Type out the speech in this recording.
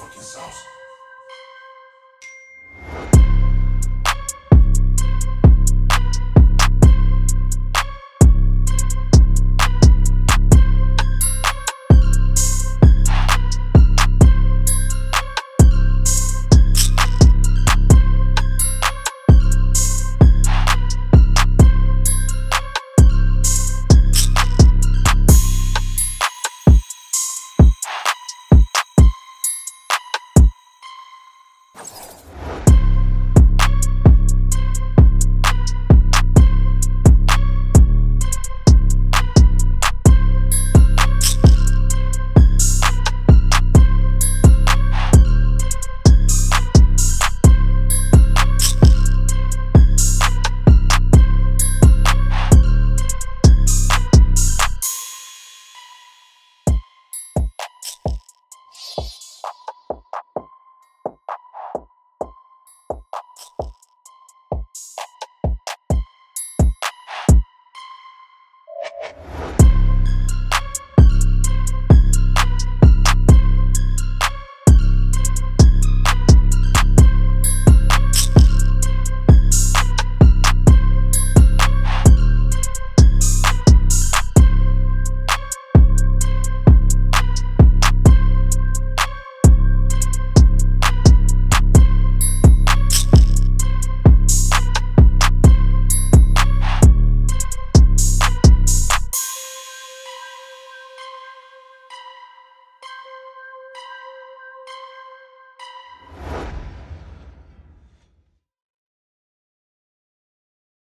fucking sauce. you